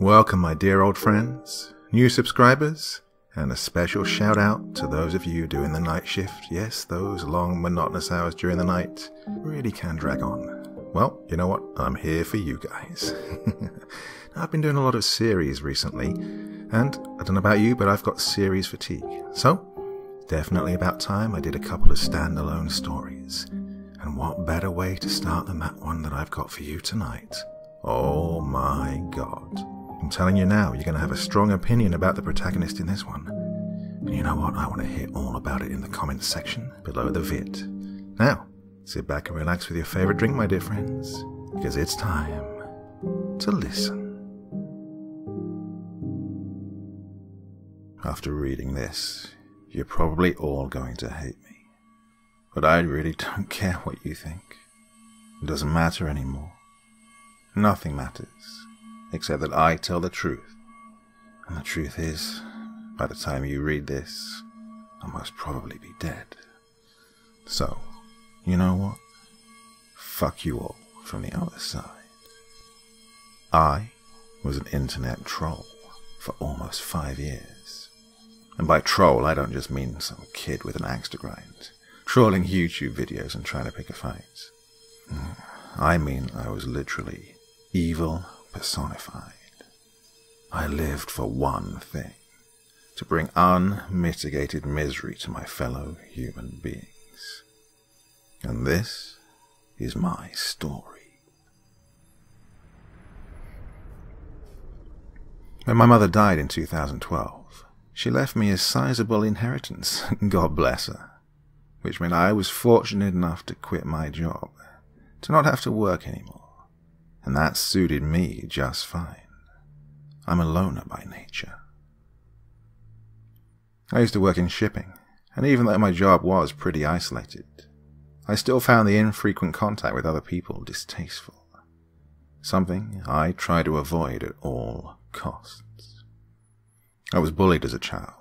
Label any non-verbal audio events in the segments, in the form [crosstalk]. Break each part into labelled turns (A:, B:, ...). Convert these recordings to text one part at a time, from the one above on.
A: Welcome, my dear old friends, new subscribers, and a special shout out to those of you doing the night shift. Yes, those long, monotonous hours during the night really can drag on. Well, you know what? I'm here for you guys. [laughs] I've been doing a lot of series recently, and I don't know about you, but I've got series fatigue. So, definitely about time I did a couple of standalone stories. And what better way to start than that one that I've got for you tonight? Oh my god. I'm telling you now, you're going to have a strong opinion about the protagonist in this one. And you know what? I want to hear all about it in the comments section below the vid. Now, sit back and relax with your favorite drink, my dear friends, because it's time to listen. After reading this, you're probably all going to hate me. But I really don't [laughs] care what you think. It doesn't matter anymore. Nothing matters, except that I tell the truth. And the truth is, by the time you read this, I'll most probably be dead. So, you know what? Fuck you all from the other side. I was an internet troll for almost five years. And by troll, I don't just mean some kid with an axe to grind, trolling YouTube videos and trying to pick a fight. Mm, I mean, I was literally evil personified. I lived for one thing to bring unmitigated misery to my fellow human beings. And this is my story. When my mother died in 2012, she left me a sizable inheritance, [laughs] God bless her, which meant I was fortunate enough to quit my job, to not have to work anymore, and that suited me just fine. I'm a loner by nature. I used to work in shipping, and even though my job was pretty isolated, I still found the infrequent contact with other people distasteful. Something I tried to avoid at all costs. I was bullied as a child,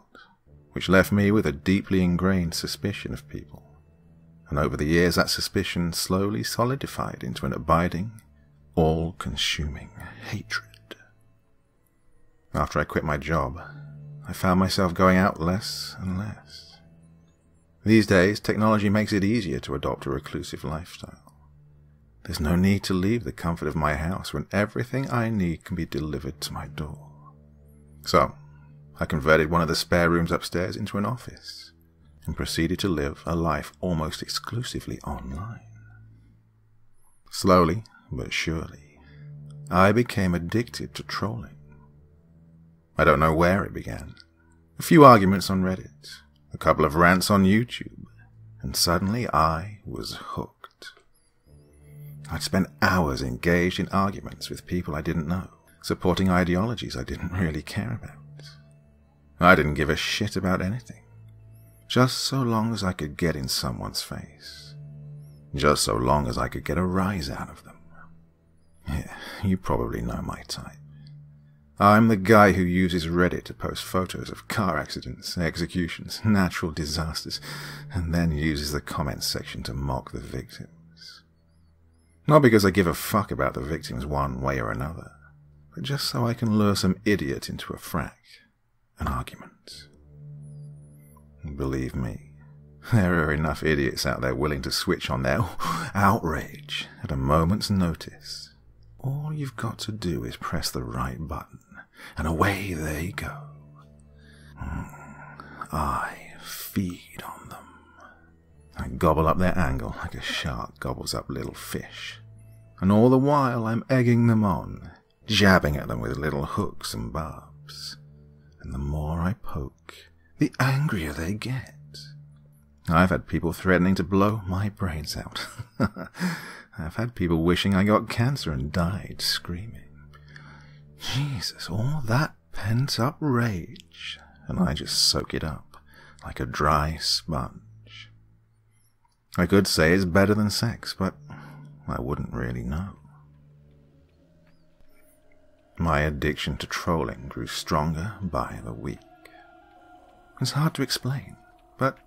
A: which left me with a deeply ingrained suspicion of people, and over the years that suspicion slowly solidified into an abiding, all consuming hatred. After I quit my job, I found myself going out less and less. These days, technology makes it easier to adopt a reclusive lifestyle. There's no need to leave the comfort of my house when everything I need can be delivered to my door. So, I converted one of the spare rooms upstairs into an office and proceeded to live a life almost exclusively online. Slowly but surely, I became addicted to trolling. I don't know where it began. A few arguments on Reddit, a couple of rants on YouTube, and suddenly I was hooked. I'd spent hours engaged in arguments with people I didn't know, supporting ideologies I didn't really care about. I didn't give a shit about anything, just so long as I could get in someone's face, just so long as I could get a rise out of them. You probably know my type. I'm the guy who uses Reddit to post photos of car accidents, executions, natural disasters, and then uses the comments section to mock the victims. Not because I give a fuck about the victims one way or another, but just so I can lure some idiot into a frack, an argument. Believe me, there are enough idiots out there willing to switch on their [laughs] outrage at a moment's notice. All you've got to do is press the right button and away they go. Hmm. I feed on them. I gobble up their angle like a shark gobbles up little fish. And all the while I'm egging them on, jabbing at them with little hooks and barbs. And the more I poke, the angrier they get. I've had people threatening to blow my brains out. [laughs] I've had people wishing I got cancer and died screaming. Jesus, all that pent up rage, and I just soak it up like a dry sponge. I could say it's better than sex, but I wouldn't really know. My addiction to trolling grew stronger by the week. It's hard to explain, but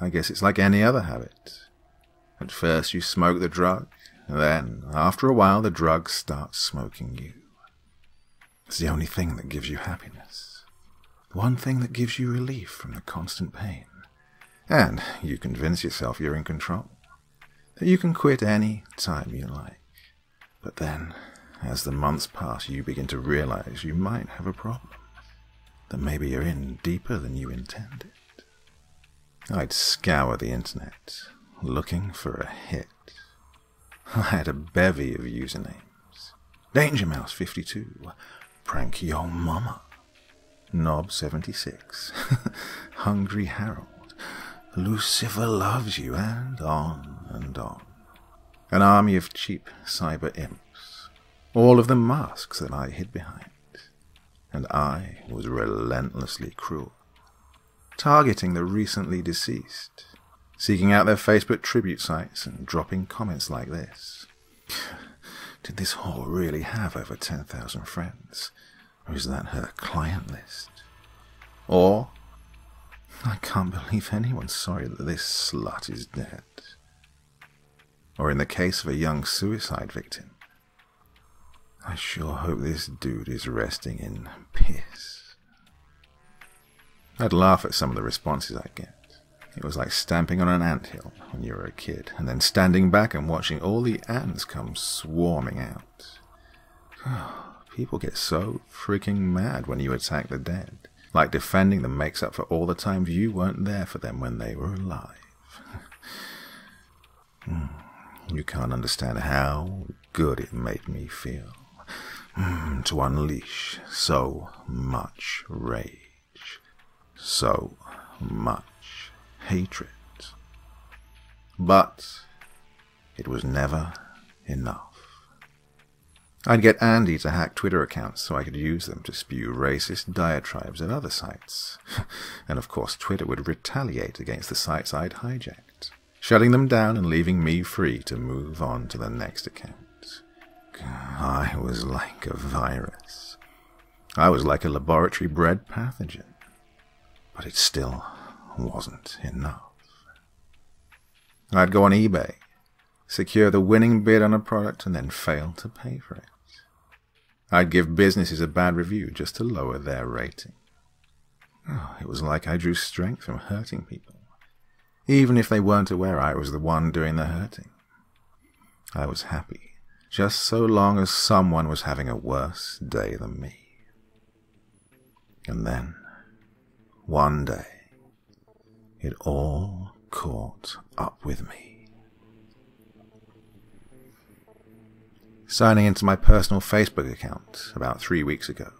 A: I guess it's like any other habit. At first you smoke the drug, then, after a while, the drug starts smoking you. It's the only thing that gives you happiness. One thing that gives you relief from the constant pain. And you convince yourself you're in control. That you can quit any time you like. But then, as the months pass, you begin to realize you might have a problem. That maybe you're in deeper than you intended. I'd scour the internet, looking for a hit. [laughs] I had a bevy of usernames. Danger Mouse 52, Prank Yo Mama, Knob 76, [laughs] Hungry Harold, Lucifer Loves You, and on and on. An army of cheap cyber imps, all of them masks that I hid behind. And I was relentlessly cruel. Targeting the recently deceased, seeking out their Facebook tribute sites and dropping comments like this. [sighs] Did this whore really have over 10,000 friends? Or is that her client list? Or, I can't believe anyone's sorry that this slut is dead. Or in the case of a young suicide victim, I sure hope this dude is resting in piss. I'd laugh at some of the responses I'd get. It was like stamping on an ant hill when you were a kid, and then standing back and watching all the ants come swarming out. [sighs] People get so freaking mad when you attack the dead. Like defending them makes up for all the times you weren't there for them when they were alive. [laughs] Hmm. you can't understand how good it made me feel mm, to unleash so much rage so much hatred. But it was never enough. I'd get Andy to hack Twitter accounts so I could use them to spew racist diatribes at other sites. [laughs] and of course, Twitter would retaliate against the sites I'd hijacked, shutting them down and leaving me free to move on to the next account. I was like a virus. I was like a laboratory bred pathogen but it still wasn't enough. I'd go on eBay, secure the winning bid on a product, and then fail to pay for it. I'd give businesses a bad review just to lower their rating. Oh, it was like I drew strength from hurting people, even if they weren't aware I was the one doing the hurting. I was happy, just so long as someone was having a worse day than me. And then one day, it all caught up with me. Signing into my personal Facebook account about three weeks ago,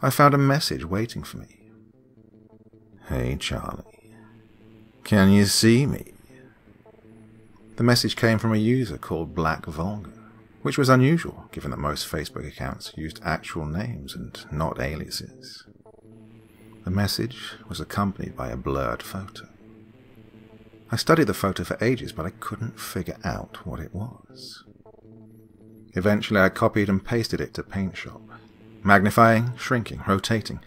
A: I found a message waiting for me. Hey Charlie, can you see me? The message came from a user called Black Volga, which was unusual given that most Facebook accounts used actual names and not aliases. The message was accompanied by a blurred photo. I studied the photo for ages, but I couldn't figure out what it was. Eventually, I copied and pasted it to Paint Shop, magnifying, shrinking, rotating,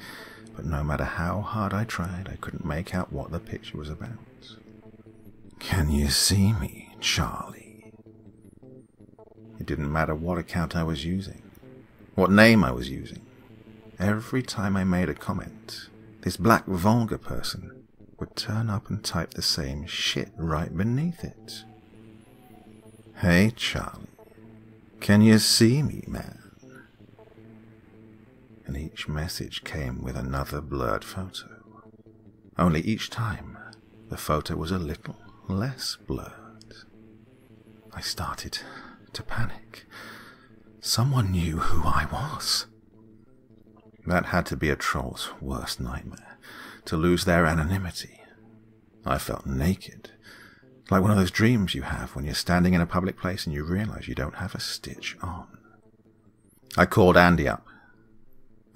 A: but no matter how hard I tried, I couldn't make out what the picture was about. Can you see me, Charlie? It didn't matter what account I was using, what name I was using. Every time I made a comment, this Black Volga person would turn up and type the same shit right beneath it. Hey, Charlie, can you see me, man? And each message came with another blurred photo. Only each time, the photo was a little less blurred. I started to panic. Someone knew who I was. That had to be a troll's worst nightmare, to lose their anonymity. I felt naked, like one of those dreams you have when you're standing in a public place and you realize you don't have a stitch on. I called Andy up.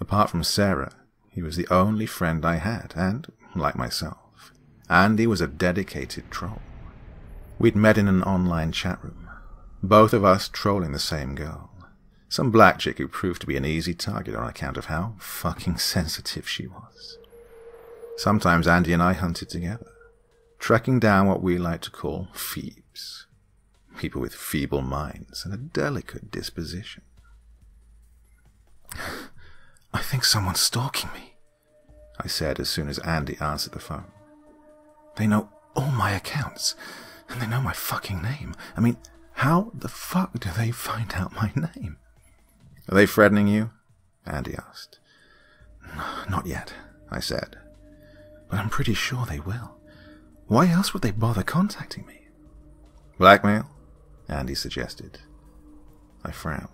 A: Apart from Sarah, he was the only friend I had, and, like myself, Andy was a dedicated troll. We'd met in an online chat room, both of us trolling the same girl. Some black chick who proved to be an easy target on account of how fucking [laughs] sensitive she was. Sometimes Andy and I hunted together, tracking down what we like to call Phoebes, people with feeble minds and a delicate disposition. [sighs] I think someone's stalking me, I said as soon as Andy answered the phone. They know all my accounts, and they know my fucking name. I mean, how the fuck do they find out my name? Are they threatening you? Andy asked. Not yet, I said. But I'm pretty sure they will. Why else would they bother contacting me? Blackmail? Andy suggested. I frowned.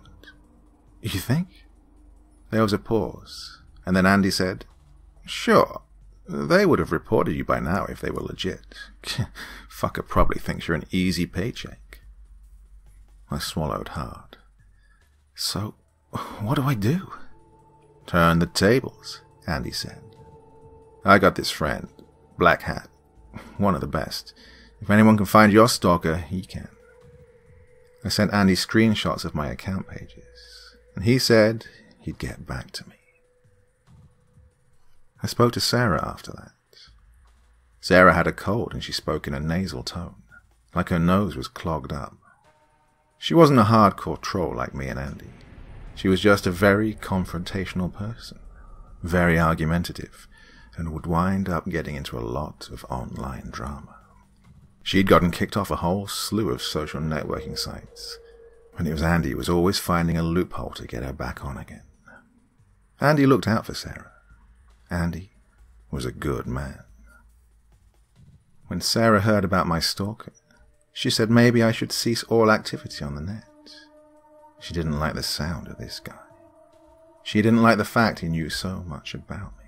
A: You think? There was a pause, and then Andy said, Sure, they would have reported you by now if they were legit. [laughs] Fucker probably thinks you're an easy paycheck. I swallowed hard. So, what do I do? Turn the tables, Andy said. I got this friend, Black Hat, one of the best. If anyone can find your stalker, he can. I sent Andy screenshots of my account pages, and he said he'd get back to me. I spoke to Sarah after that. Sarah had a cold and she spoke in a nasal tone, like her nose was clogged up. She wasn't a hardcore troll like me and Andy. She was just a very confrontational person, very argumentative, and would wind up getting into a lot of online drama. She'd gotten kicked off a whole slew of social networking sites, and it was Andy who was always finding a loophole to get her back on again. Andy looked out for Sarah. Andy was a good man. When Sarah heard about my stalker, she said maybe I should cease all activity on the net. She didn't like the sound of this guy. She didn't like the fact he knew so much about me.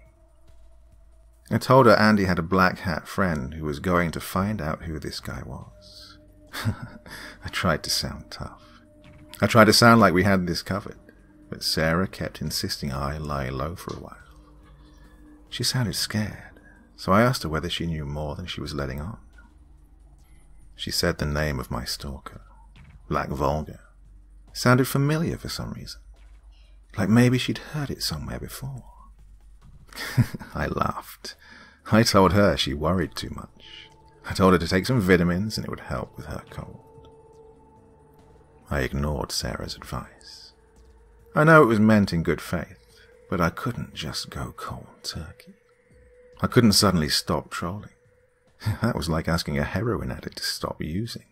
A: I told her Andy had a black hat friend who was going to find out who this guy was. [laughs] I tried to sound tough. I tried to sound like we had this covered, but Sarah kept insisting I lie low for a while. She sounded scared, so I asked her whether she knew more than she was letting on. She said the name of my stalker, Black Volga, sounded familiar for some reason, like maybe she'd heard it somewhere before. [laughs] I laughed. I told her she worried too much. I told her to take some vitamins and it would help with her cold. I ignored Sarah's advice. I know it was meant in good faith, but I couldn't just go cold turkey. I couldn't suddenly stop trolling. [laughs] That was like asking a heroin addict to stop using.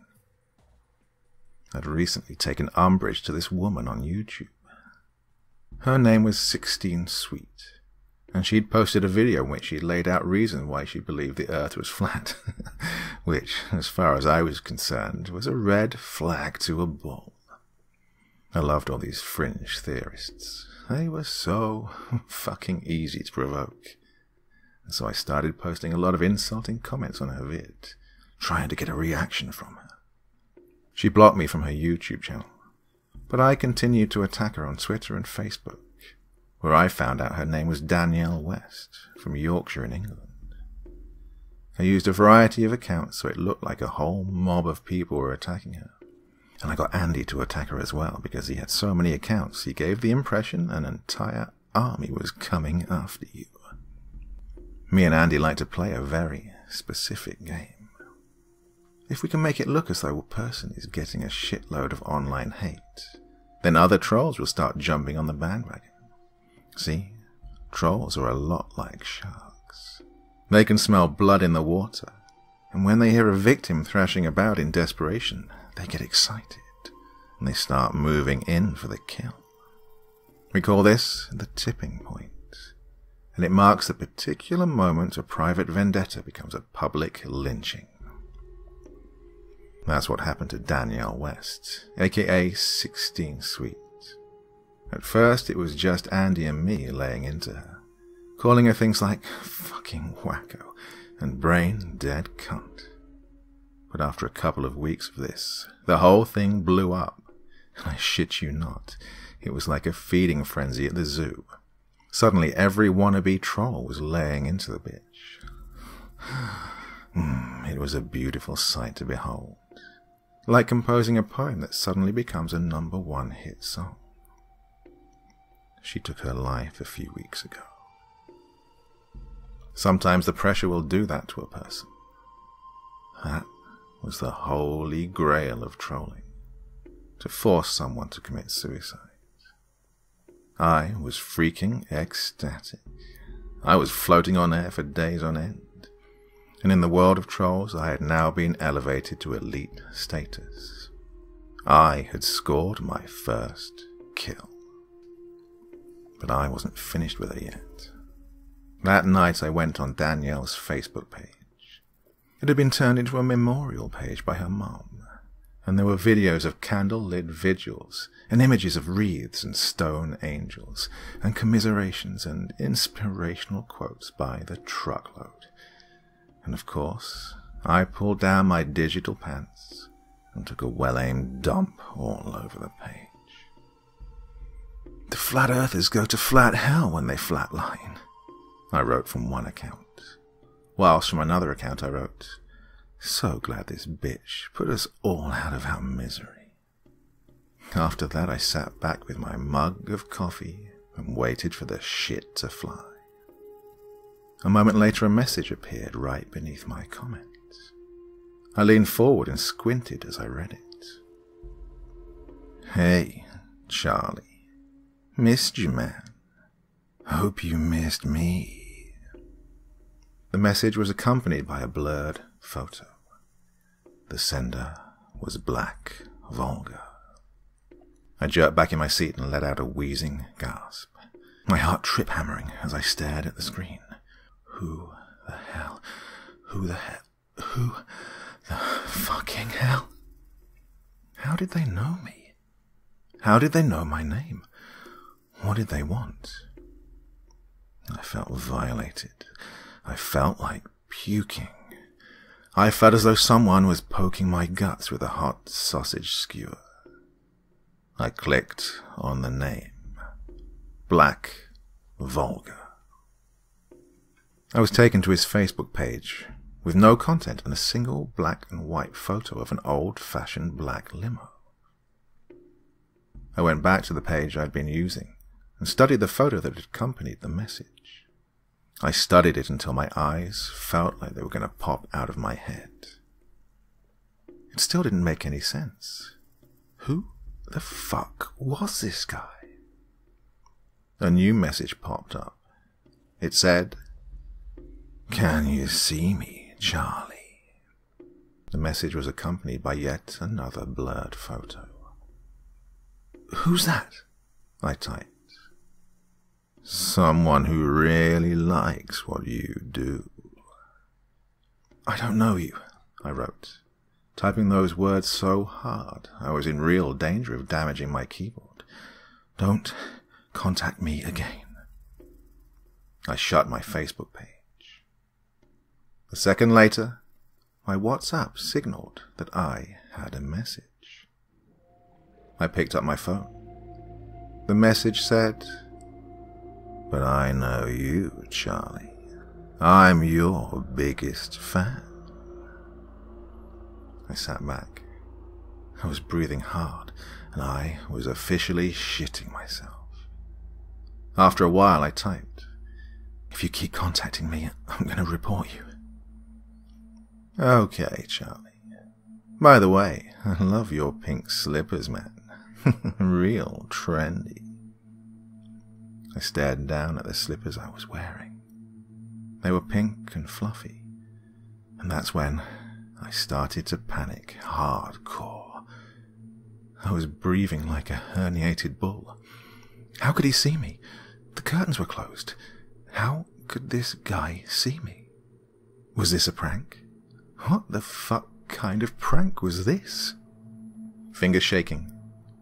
A: I'd recently taken umbrage to this woman on YouTube. Her name was 16 Sweet and she'd posted a video in which she laid out reasons why she believed the earth was flat, [laughs] which, as far as I was concerned, was a red flag to a bull. I loved all these fringe theorists. They were so [laughs] fucking easy to provoke. And so I started posting a lot of insulting comments on her vid, trying to get a reaction from her. She blocked me from her YouTube channel, but I continued to attack her on Twitter and Facebook where I found out her name was Danielle West, from Yorkshire in England. I used a variety of accounts so it looked like a whole mob of people were attacking her. And I got Andy to attack her as well because he had so many accounts he gave the impression an entire army was coming after you. Me and Andy like to play a very specific game. If we can make it look as though a person is getting a shitload of online hate, then other trolls will start jumping on the bandwagon. See, trolls are a lot like sharks. They can smell blood in the water, and when they hear a victim thrashing about in desperation, they get excited and they start moving in for the kill. We call this the tipping point, and it marks the particular moment a private vendetta becomes a public lynching. That's what happened to Danielle West, aka 16 Sweet. At first, it was just Andy and me laying into her, calling her things like fucking wacko and brain dead cunt. But after a couple of weeks of this, the whole thing blew up. And I shit you not, it was like a feeding frenzy at the zoo. Suddenly, every wannabe troll was laying into the bitch. [sighs] Mm, it was a beautiful sight to behold, like composing a poem that suddenly becomes a number one hit song. She took her life a few weeks ago. Sometimes the pressure will do that to a person. That was the holy grail of trolling to force someone to commit suicide. I was freaking ecstatic. I was floating on air for days on end. And in the world of trolls, I had now been elevated to elite status. I had scored my first kill. But I wasn't finished with her yet. That night I went on Danielle's Facebook page. It had been turned into a memorial page by her mum, and there were videos of candle-lit vigils, and images of wreaths and stone angels, and commiserations and inspirational quotes by the truckload. And of course, I pulled down my digital pants and took a well-aimed dump all over the page. The flat earthers go to flat hell when they flatline, I wrote from one account whilst from another account I wrote, So glad this bitch put us all out of our misery. After that, I sat back with my mug of coffee and waited for the shit to fly. A moment later, a message appeared right beneath my comment. I leaned forward and squinted as I read it. Hey, Charlie. Missed you, man. Hope you missed me. The message was accompanied by a blurred photo. The sender was Black Volga. I jerked back in my seat and let out a wheezing gasp, my heart trip hammering as I stared at the screen. Who the hell? Who the hell? Who the fucking hell? How did they know me? How did they know my name? What did they want? I felt violated. I felt like puking. I felt as though someone was poking my guts with a hot sausage skewer. I clicked on the name. Black Volga. I was taken to his Facebook page with no content and a single black and white photo of an old-fashioned black limo. I went back to the page I'd been using and studied the photo that had accompanied the message. I studied it until my eyes felt like they were going to pop out of my head. It still didn't make any sense. Who the fuck was this guy? A new message popped up. It said, Can you see me, Charlie? The message was accompanied by yet another blurred photo. Who's that? I typed. Someone who really likes what you do. I don't know you, I wrote, typing those words so hard I was in real danger of damaging my keyboard. Don't contact me again. I shut my Facebook page. A second later, my WhatsApp signaled that I had a message. I picked up my phone. The message said, but I know you, Charlie. I'm your biggest fan. I sat back. I was breathing hard, and I was officially shitting myself. After a while, I typed, If you keep contacting me, I'm going to report you. Okay, Charlie. By the way, I love your pink slippers, man. [laughs] Real trendy. I stared down at the slippers I was wearing. They were pink and fluffy, and that's when I started to panic hardcore. I was breathing like a herniated bull. How could he see me? The curtains were closed. How could this guy see me? Was this a prank? What the fuck kind of prank was this? Finger shaking,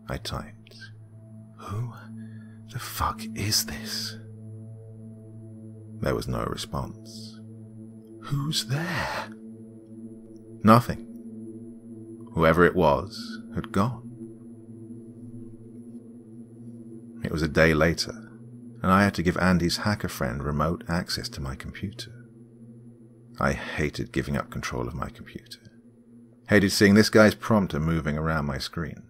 A: I typed. Who the fuck is this? There was no response. Who's there? Nothing. Whoever it was had gone. It was a day later, and I had to give Andy's hacker friend remote access to my computer. I hated giving up control of my computer. Hated seeing this guy's prompter moving around my screen,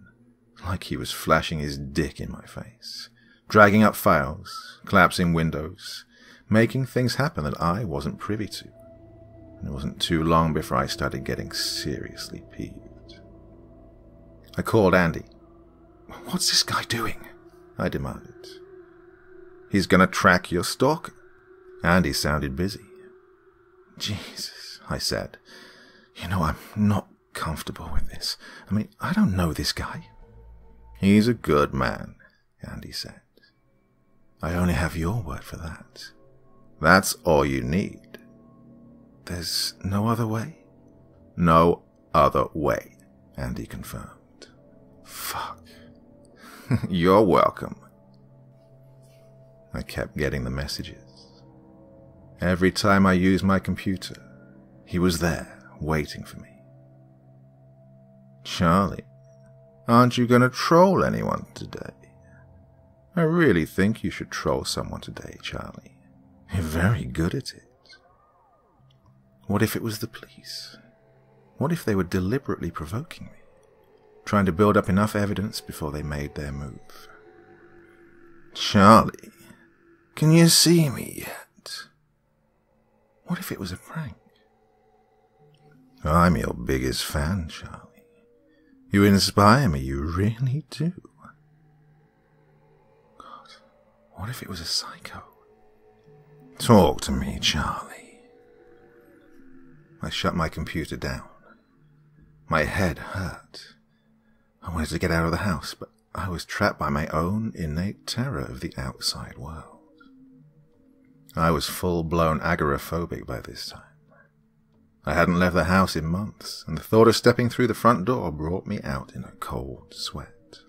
A: like he was flashing his dick in my face dragging up files, collapsing windows, making things happen that I wasn't privy to. And it wasn't too long before I started getting seriously peeved. I called Andy. What's this guy doing? I demanded. He's gonna track your stalker. Andy sounded busy.
B: Jesus, I said. You know, I'm not comfortable with this. I mean, I don't know this guy.
A: He's a good man, Andy said.
B: I only have your word for that.
A: That's all you need.
B: There's no other way?
A: No other way, Andy confirmed.
B: Fuck. [laughs]
A: You're welcome. I kept getting the messages. Every time I used my computer, he was there, waiting for me. Charlie, aren't you going to troll anyone today? I really think you should troll someone today, Charlie.
B: You're very good at it. What if it was the police? What if they were deliberately provoking me, trying to build up enough evidence before they made their move?
A: Charlie, can you see me yet?
B: What if it was a prank?
A: I'm your biggest fan, Charlie. You inspire me, you really do.
B: God, what if it was a psycho?
A: Talk to me, Charlie. I shut my computer down. My head hurt. I wanted to get out of the house, but I was trapped by my own innate terror of the outside world. I was full blown agoraphobic by this time. I hadn't left the house in months, and the thought of stepping through the front door brought me out in a cold sweat.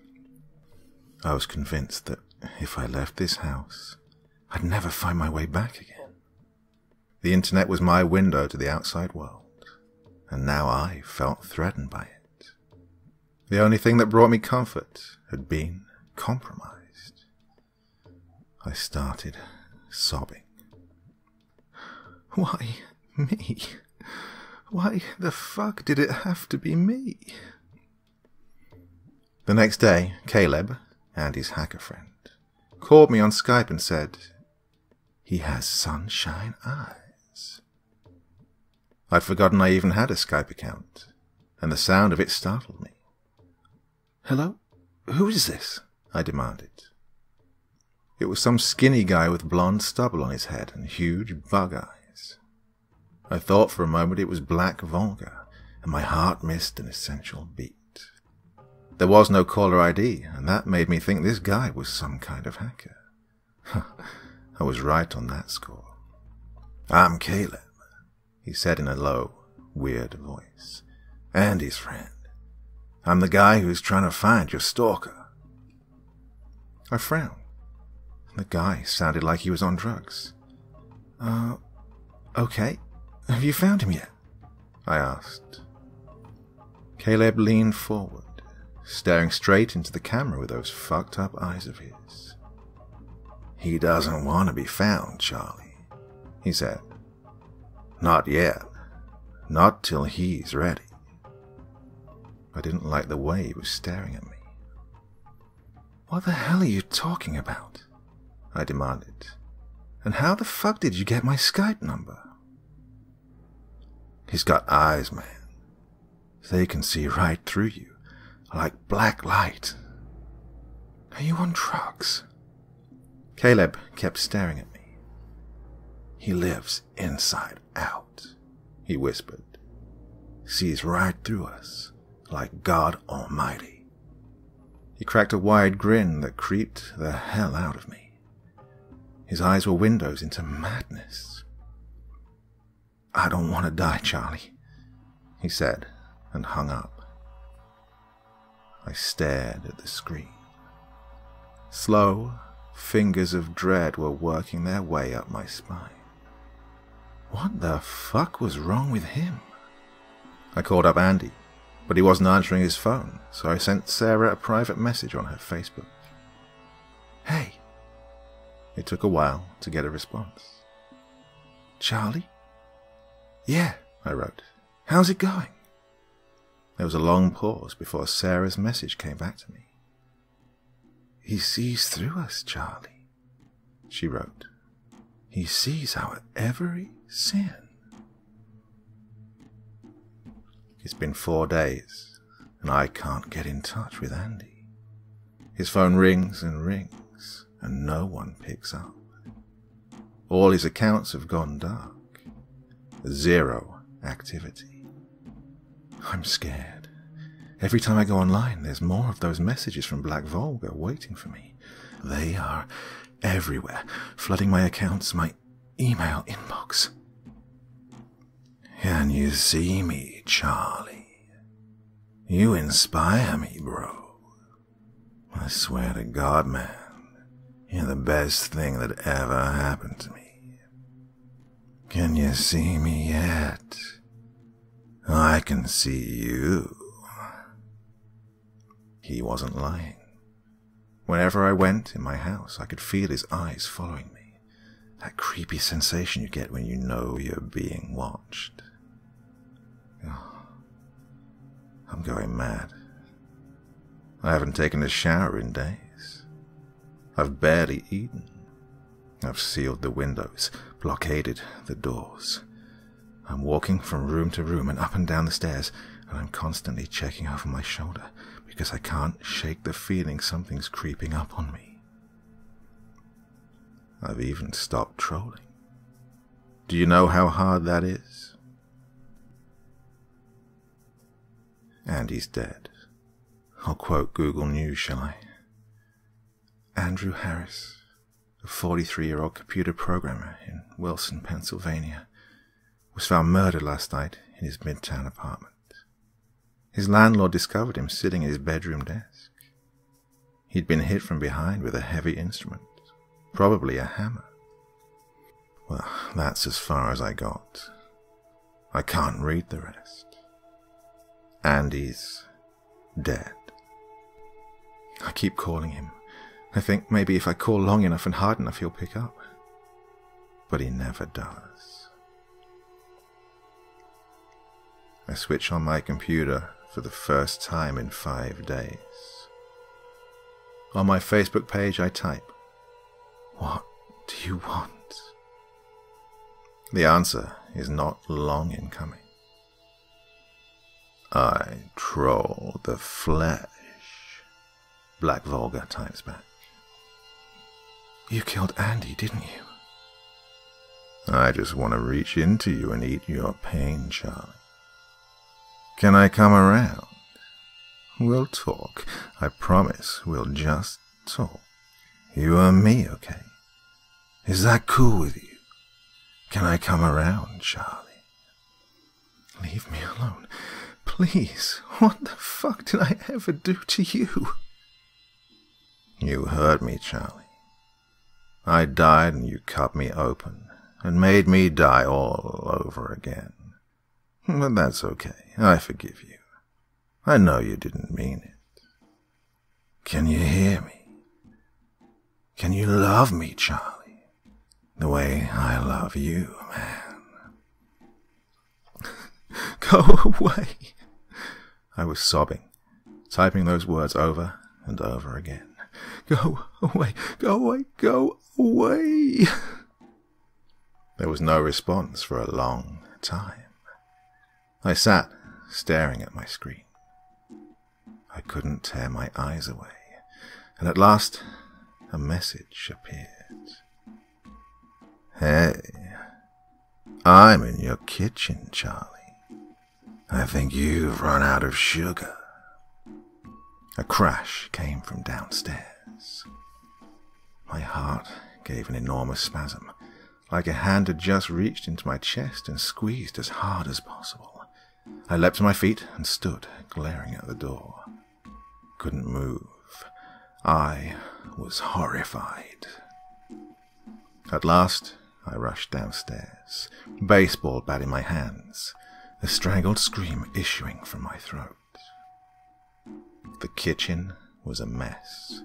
A: I was convinced that if I left this house, I'd never find my way back again. The internet was my window to the outside world, and now I felt threatened by it. The only thing that brought me comfort had been compromised. I started sobbing.
B: Why me? Why the fuck did it have to be me?
A: The next day, Caleb, Andy's hacker friend, called me on Skype and said, He has sunshine eyes. I'd forgotten I even had a Skype account, and the sound of it startled me.
B: Hello? Who is this? I demanded.
A: It was some skinny guy with blonde stubble on his head and huge bug eyes. I thought for a moment it was Black Volga, and my heart missed an essential beat. There was no caller ID, and that made me think this guy was some kind of hacker. [laughs] I was right on that score. I'm Caleb, he said in a low, weird voice. Andy's friend. I'm the guy who's trying to find your stalker. I frowned. The guy sounded like he was on drugs.
B: Uh, okay. Have you found him yet?
A: I asked. Caleb leaned forward, staring straight into the camera with those fucked up eyes of his. He doesn't want to be found, Charlie, he said. Not yet. Not till he's ready. I didn't like the way he was staring at me.
B: What the hell are you talking about? I demanded. And how the fuck did you get my Skype number?
A: He's got eyes, man. They can see right through you, like black light.
B: Are you on drugs?
A: Caleb kept staring at me.
B: He lives inside out, he whispered.
A: Sees right through us, like God Almighty. He cracked a wide grin that creeped the hell out of me. His eyes were windows into madness. I don't want to die, Charlie, he said, and hung up. I stared at the screen. Slow fingers of dread were working their way up my spine. What the fuck was wrong with him? I called up Andy, but he wasn't answering his phone, so I sent Sarah a private message on her Facebook.
B: Hey.
A: It took a while to get a response.
B: Charlie?
A: Yeah, I wrote.
B: How's it going?
A: There was a long pause before Sarah's message came back to me.
B: He sees through us, Charlie, she wrote. He sees our every sin.
A: It's been four days, and I can't get in touch with Andy. His phone rings and rings,
B: and no one picks up. All his accounts have gone dark. Zero activity. I'm scared. Every time I go online, there's more of those messages from Black Volga waiting for me. They are everywhere, flooding my accounts, my email inbox. Can you see me, Charlie? You inspire me, bro. I swear to God, man, you're the best thing that ever happened to me. Can you see me yet? I can see you. He wasn't lying. Whenever I went in my house, I could feel his eyes following me. That creepy sensation you get when you know you're being watched. Oh, I'm going mad. I haven't taken a shower in days. I've barely eaten. I've sealed the windows, blockaded the doors. I'm walking from room to room and up and down the stairs, and I'm constantly checking over my shoulder because I can't shake the feeling something's creeping up on me. I've even stopped trolling. Do you know how hard that is? And he's dead. I'll quote Google News, shall I? Andrew Harris, a 43 year old computer programmer in Wilson, Pennsylvania, was found murdered last night in his midtown apartment. His landlord discovered him sitting at his bedroom desk. He'd been hit from behind with a heavy instrument, probably a hammer. Well, that's as far as I got. I can't read the rest. Andy's dead. I keep calling him. I think maybe if I call long enough and hard enough, he'll pick up. But he never does. I switch on my computer for the first time in five days. On my Facebook page, I type, What do you want? The answer is not long in coming. I troll the flesh, Black Volga types back. You killed Andy, didn't you? I just want to reach into you and eat your pain, Charlie. Can I come around? We'll talk. I promise we'll just talk. You and me, okay? Is that cool with you? Can I come around, Charlie? Leave me alone. Please. What the fuck did I ever do to you? You hurt me, Charlie. I died and you cut me open and made me die all over again. But that's okay. I forgive you. I know you didn't mean it. Can you hear me? Can you love me, Charlie? The way I love you, man. [laughs] Go away. I was sobbing, typing those words over and over again. Go away, go away, go away. There was no response for a long time. I sat staring at my screen. I couldn't tear my eyes away, and at last a message appeared. Hey, I'm in your kitchen, Charlie. I think you've run out of sugar. A crash came from downstairs. My heart gave an enormous spasm, like a hand had just reached into my chest and squeezed as hard as possible. I leapt to my feet and stood, glaring at the door. Couldn't move. I was horrified. At last, I rushed downstairs, baseball bat in my hands, a strangled scream issuing from my throat. The kitchen was a mess.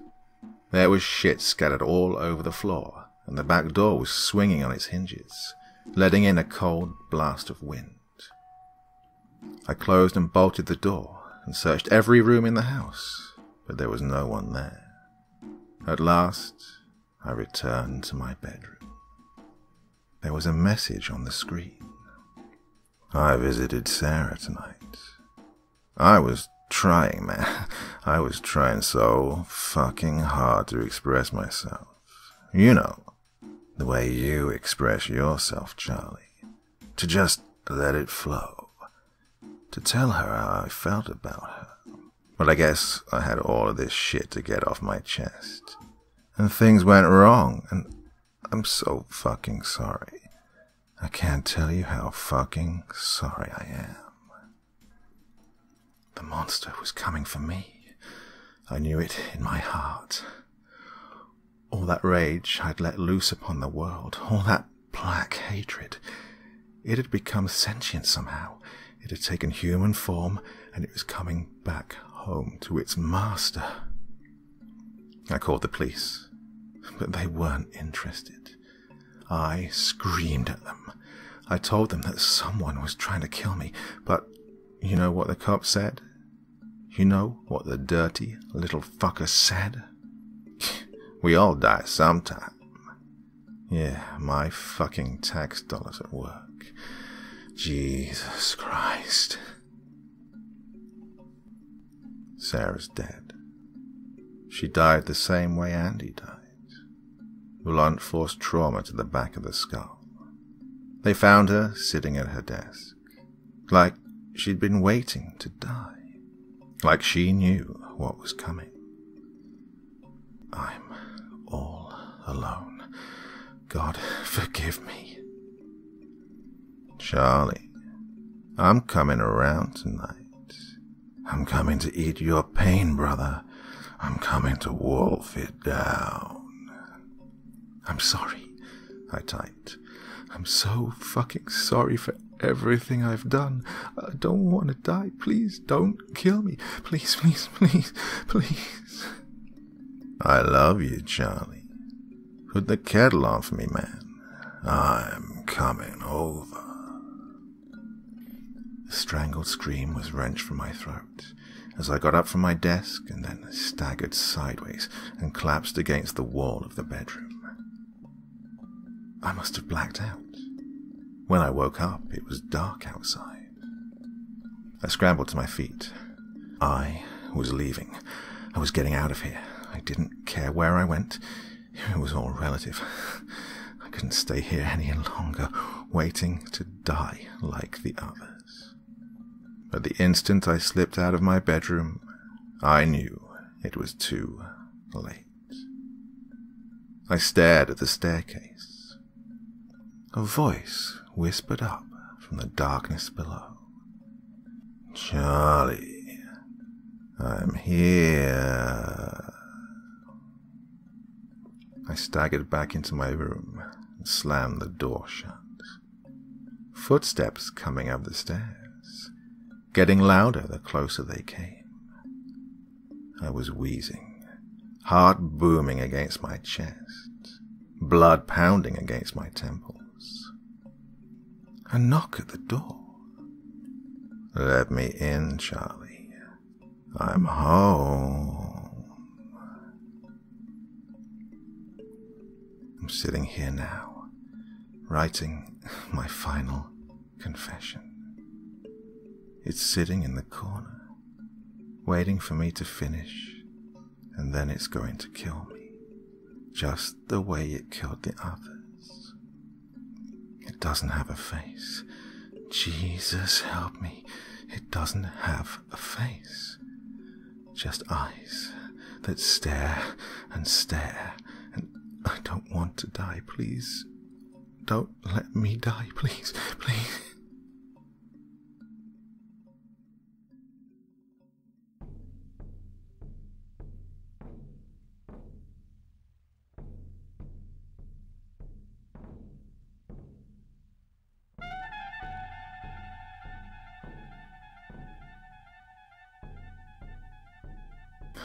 B: There was shit scattered all over the floor, and the back door was swinging on its hinges, letting in a cold blast of wind. I closed and bolted the door and searched every room in the house, but there was no one there. At last, I returned to my bedroom. There was a message on the screen. I visited Sarah tonight. I was trying, man. [laughs] I was trying so fucking hard to express myself.
A: You know, the way you express yourself, Charlie. To just let it flow. To tell her how I felt about her. But I guess I had all of this shit to get off my chest. And things went wrong, and I'm so fucking sorry. I can't tell you how fucking sorry I am. The monster was coming for me. I knew it in my heart. All that rage I'd let loose upon the world, all that black hatred, it had become sentient somehow. It had taken human form, and it was coming back home to its master. I called the police, but they weren't interested. I screamed at them. I told them that someone was trying to kill me, but you know what the cop said? You know what the dirty little fucker said? [laughs] We all die sometime. Yeah, my fucking tax dollars at work. Jesus Christ. Sarah's dead. She died the same way Andy died. Blunt force trauma to the back of the skull. They found her sitting at her desk, like she'd been waiting to die, like she knew what was coming. I'm all alone. God, forgive me. Charlie, I'm coming around tonight. I'm coming to eat your pain, brother. I'm coming to wolf it down. I'm sorry, I typed. I'm so fucking sorry for everything I've done. I don't want to die. Please don't kill me. Please, please, please, please. I love you, Charlie. Put the kettle for me, man. I'm coming over. A strangled scream was wrenched from my throat as I got up from my desk and then staggered sideways and collapsed against the wall of the bedroom. I must have blacked out. When I woke up, it was dark outside. I scrambled to my feet. I was leaving. I was getting out of here. I didn't care where I went. It was all relative. I couldn't stay here any longer, waiting to die like the others. But the instant I slipped out of my bedroom, I knew it was too late. I stared at the staircase. A voice whispered up from the darkness below. Charlie, I'm here. I staggered back into my room and slammed the door shut. Footsteps coming up the stairs, getting louder the closer they came. I was wheezing, heart booming against my chest, blood pounding against my temple a knock at the door. Let me in, Charlie. I'm home. I'm sitting here now, writing [laughs] my final confession. It's sitting in the corner, waiting for me to finish, and then it's going to kill me, just the way it killed the others. It doesn't have a face. Jesus help me. It doesn't have a face. Just eyes that stare and stare. And I don't want to die, please. Don't let me die, please, please.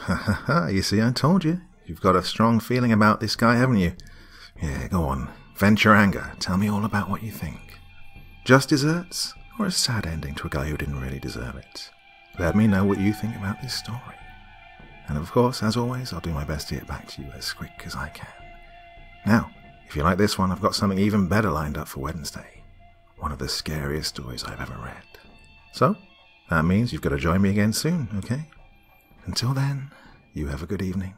A: Ha ha ha, you see, I told you. You've got a strong feeling about this guy, haven't you? Yeah, go on. Vent your anger. Tell me all about what you think. Just desserts, or a sad ending to a guy who didn't really deserve it? Let me know what you think about this story. And of course, as always, I'll do my best to get back to you as quick as I can. Now, if you like this one, I've got something even better lined up for Wednesday. One of the scariest stories I've ever read. So, that means you've got to join me again soon, okay? Until then, you have a good evening.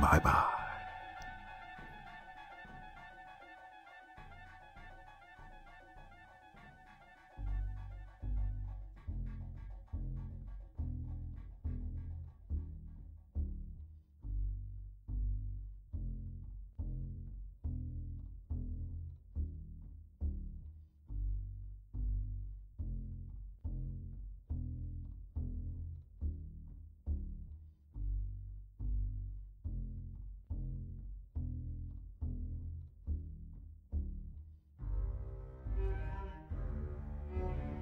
A: Bye bye.